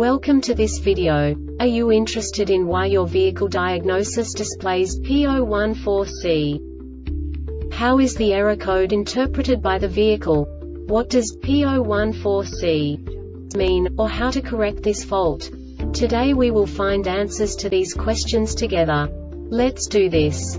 Welcome to this video. Are you interested in why your vehicle diagnosis displays P014C? How is the error code interpreted by the vehicle? What does P014C mean, or how to correct this fault? Today we will find answers to these questions together. Let's do this.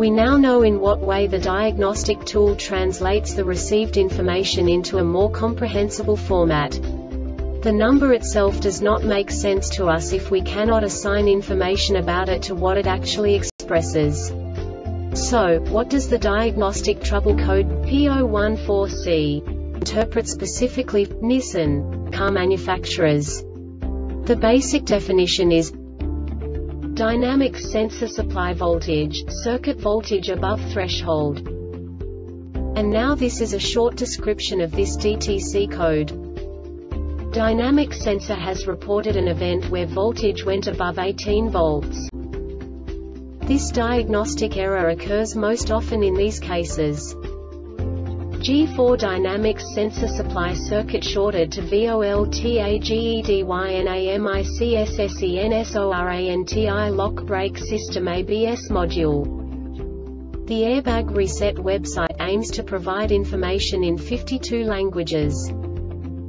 We now know in what way the diagnostic tool translates the received information into a more comprehensible format. The number itself does not make sense to us if we cannot assign information about it to what it actually expresses. So, what does the diagnostic trouble code P014C interpret specifically Nissan car manufacturers? The basic definition is Dynamic sensor supply voltage, circuit voltage above threshold. And now this is a short description of this DTC code. Dynamic sensor has reported an event where voltage went above 18 volts. This diagnostic error occurs most often in these cases. G4 Dynamics sensor supply circuit shorted to VOLTAGEDYNAMICSSENSORANTI lock brake system ABS module. The Airbag Reset website aims to provide information in 52 languages.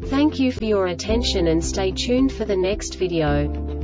Thank you for your attention and stay tuned for the next video.